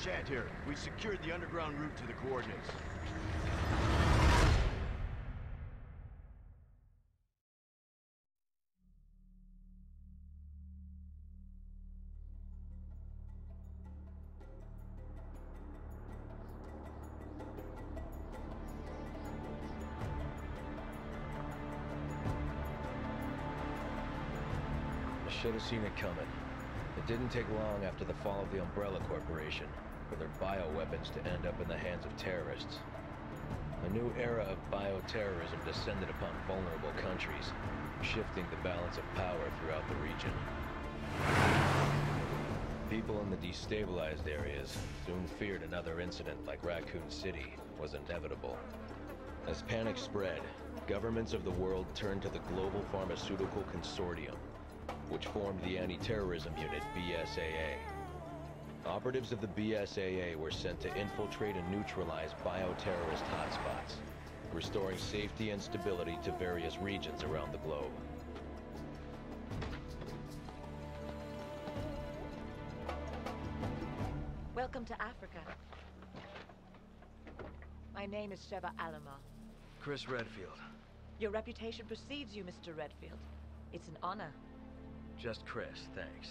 Deshant here. We secured the underground route to the coordinates. I should have seen it coming. It didn't take long after the fall of the Umbrella Corporation for their bioweapons to end up in the hands of terrorists. A new era of bioterrorism descended upon vulnerable countries, shifting the balance of power throughout the region. People in the destabilized areas soon feared another incident like Raccoon City was inevitable. As panic spread, governments of the world turned to the Global Pharmaceutical Consortium, which formed the anti-terrorism unit BSAA. Operatives of the BSAA were sent to infiltrate and neutralize bioterrorist hotspots, restoring safety and stability to various regions around the globe. Welcome to Africa. My name is Sheva Alomar. Chris Redfield. Your reputation precedes you, Mr. Redfield. It's an honor. Just Chris, thanks.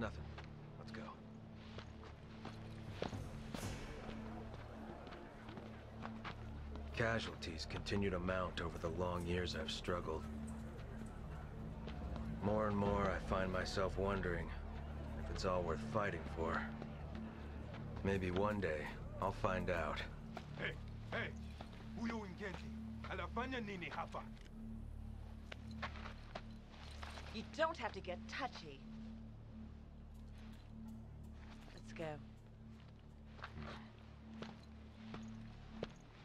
Nothing. Let's go. Casualties continue to mount over the long years I've struggled. More and more, I find myself wondering if it's all worth fighting for. Maybe one day, I'll find out. Hey, hey, huyu Ngenti anafanya nini hapa? You don't have to get touchy. Go.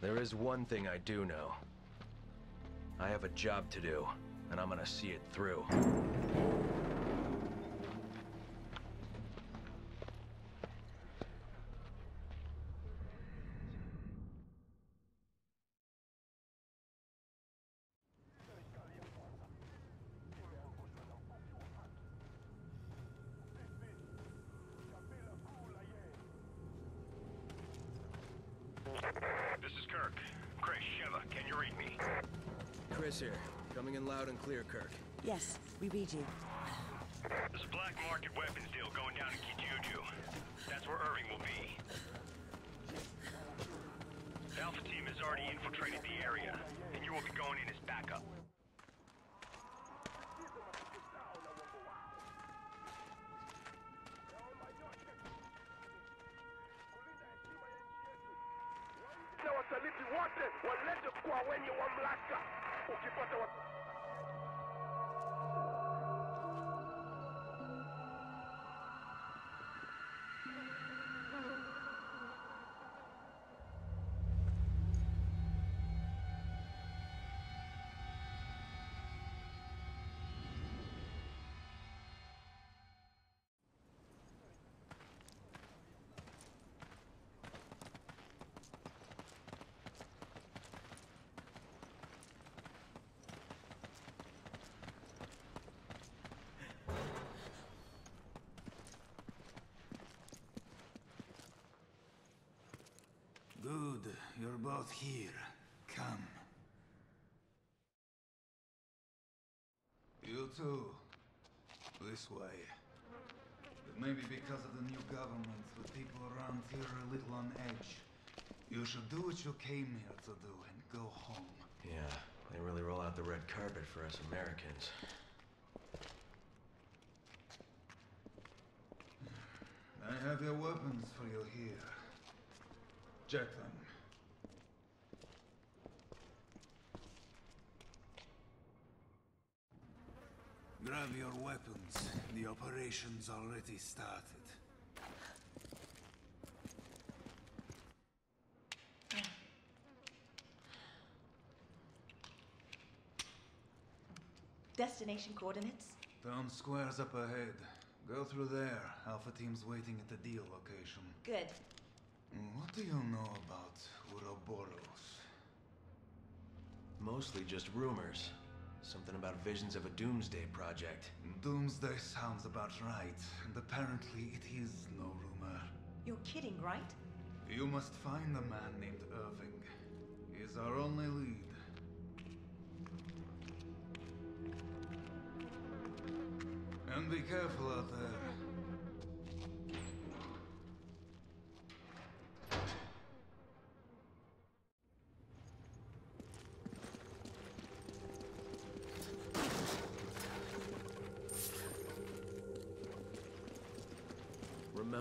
There is one thing I do know. I have a job to do, and I'm gonna see it through. This is Kirk. Chris, Sheva, can you read me? Chris here, coming in loud and clear, Kirk. Yes, we read you. There's a black market weapons deal going down in Kijuju. That's where Irving will be. The Alpha team has already infiltrated the area, and you will be going in as backup. Wenye mamlaka. Ukipata both here. Come. You too. This way. But maybe because of the new government, the people around here are a little on edge. You should do what you came here to do and go home. Yeah, they really roll out the red carpet for us Americans. I have your weapons for you here. Check them. Grab your weapons. The operation's already started. Destination coordinates? Town square's up ahead. Go through there. Alpha team's waiting at the deal location. Good. What do you know about Uroboros? Mostly just rumors. Something about visions of a doomsday project. Doomsday sounds about right, and apparently it is no rumor. You're kidding, right? You must find a man named Irving. He's our only lead. And be careful out there.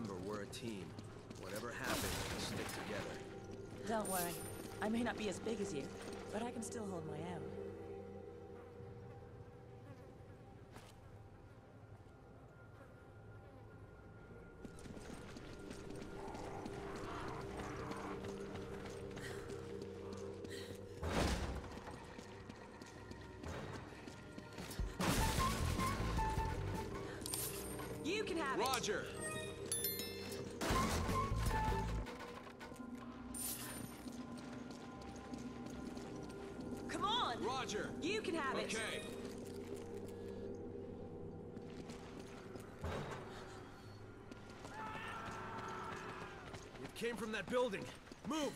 Remember, we're a team. Whatever happens, we stick together. Don't worry. I may not be as big as you, but I can still hold my own. You can have it! Roger! Roger! You can have it! Okay. It came from that building. Move!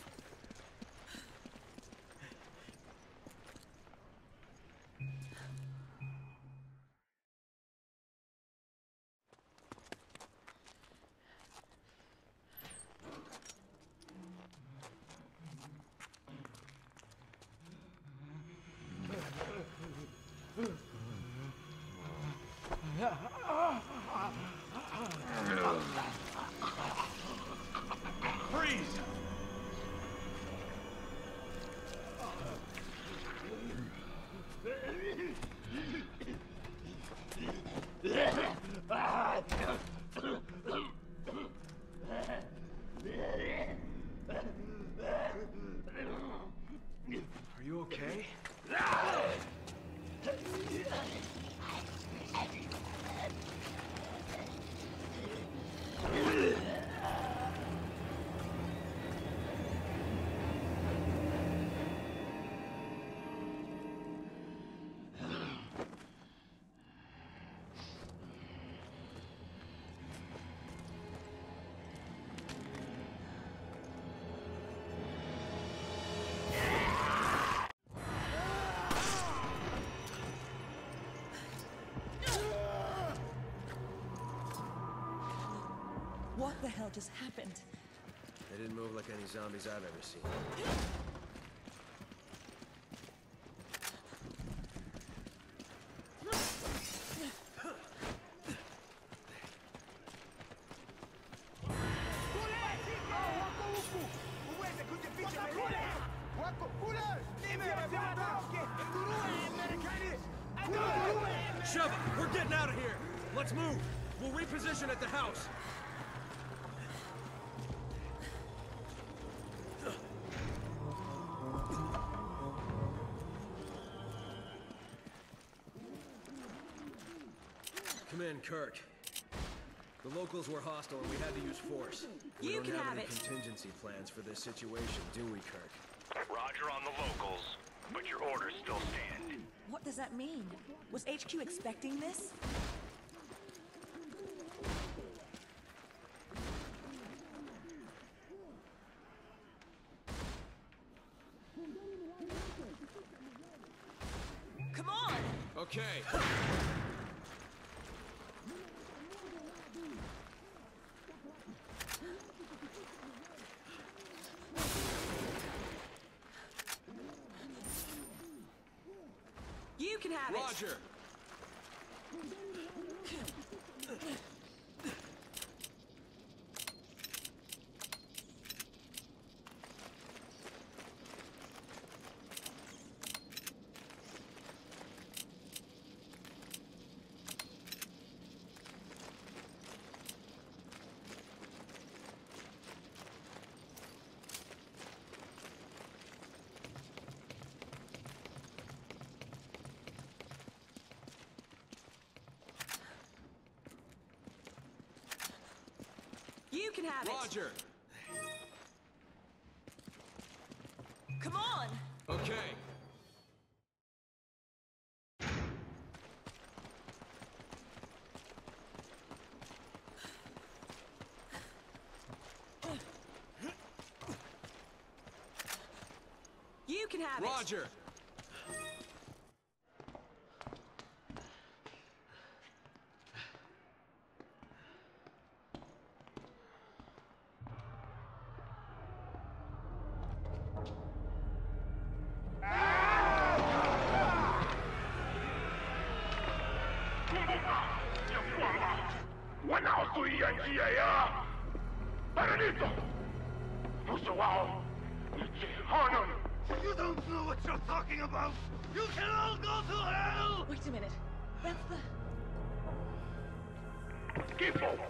What the hell just happened? They didn't move like any zombies I've ever seen. Van Kirk. The locals were hostile and we had to use force. We you don't can have, have any contingency plans for this situation, do we, Kirk? Roger on the locals, but your orders still stand. What does that mean? Was HQ expecting this? Come on! Okay. Roger. You can have Roger. it. Roger. Come on. Okay. You can have Roger. it. Roger. You can all go to hell! Wait a minute. That's the... Keep forward!